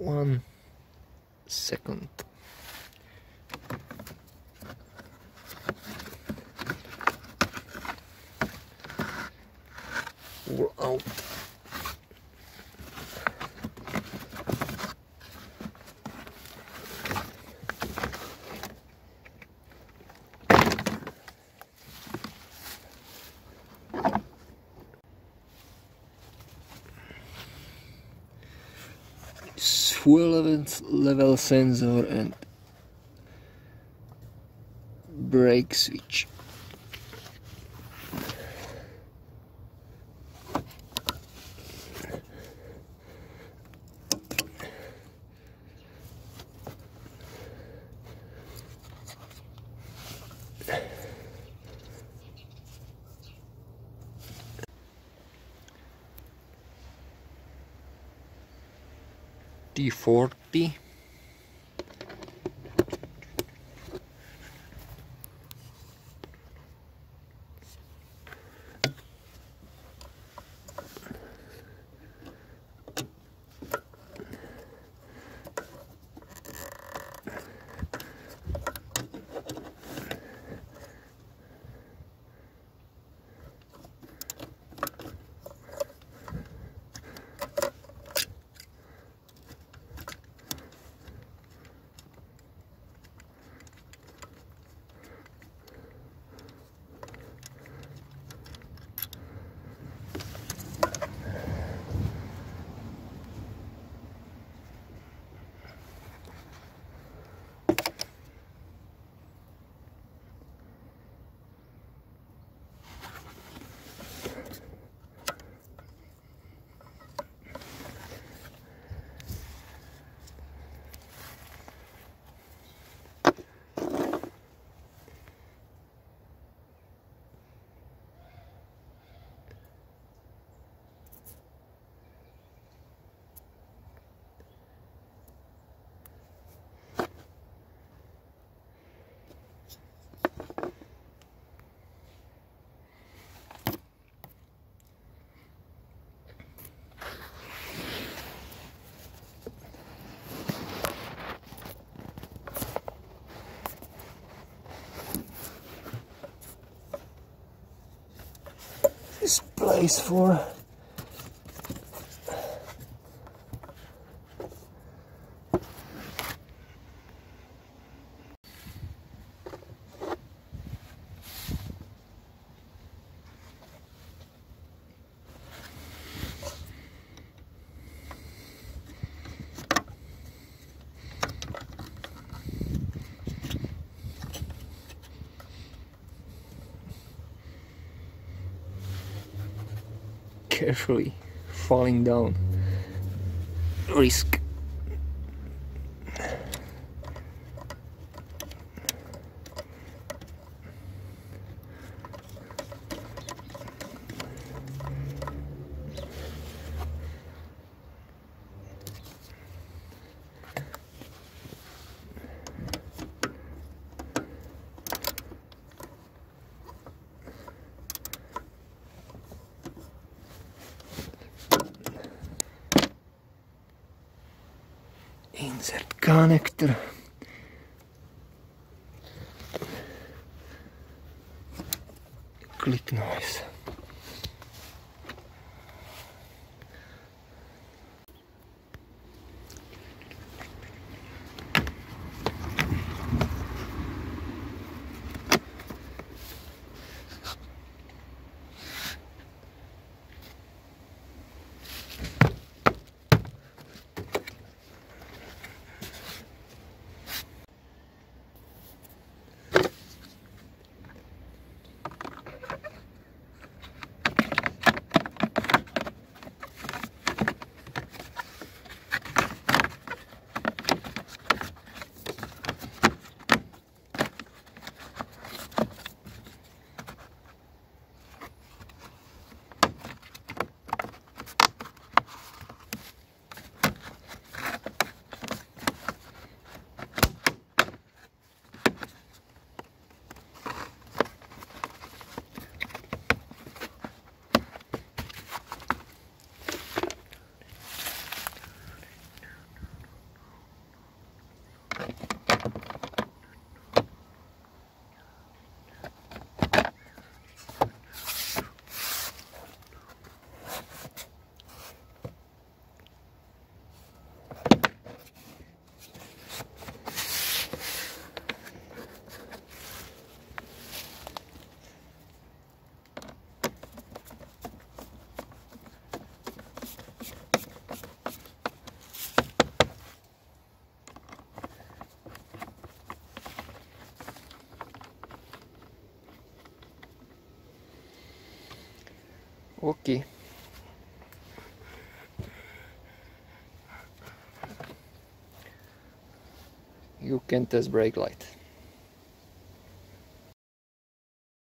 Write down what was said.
one second. Fuel level, level sensor and brake switch. 2040 this place for carefully falling down. Risk Velká nektr. Click noise. Okay. You can test brake light.